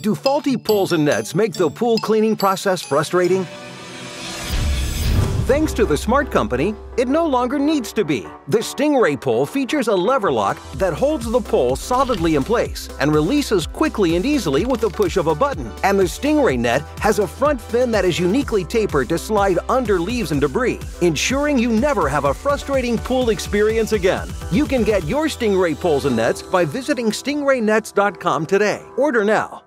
Do faulty pulls and nets make the pool cleaning process frustrating? Thanks to the Smart Company, it no longer needs to be. The Stingray pole features a lever lock that holds the pole solidly in place and releases quickly and easily with the push of a button. And the Stingray net has a front fin that is uniquely tapered to slide under leaves and debris, ensuring you never have a frustrating pool experience again. You can get your Stingray poles and nets by visiting stingraynets.com today. Order now